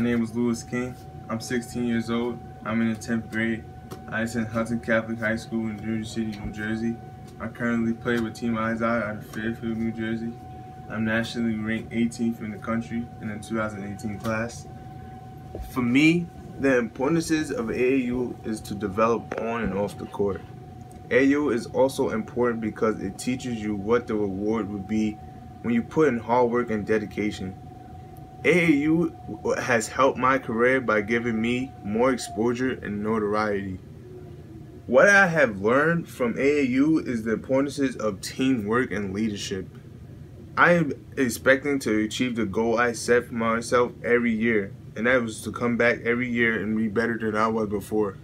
name is Louis King. I'm 16 years old. I'm in the 10th grade. I attend Hudson Catholic High School in Jersey City, New Jersey. I currently play with Team Izod out of Fairfield, New Jersey. I'm nationally ranked 18th in the country in the 2018 class. For me, the importances of AAU is to develop on and off the court. AAU is also important because it teaches you what the reward would be when you put in hard work and dedication. AAU has helped my career by giving me more exposure and notoriety. What I have learned from AAU is the importance of teamwork and leadership. I am expecting to achieve the goal I set for myself every year, and that was to come back every year and be better than I was before.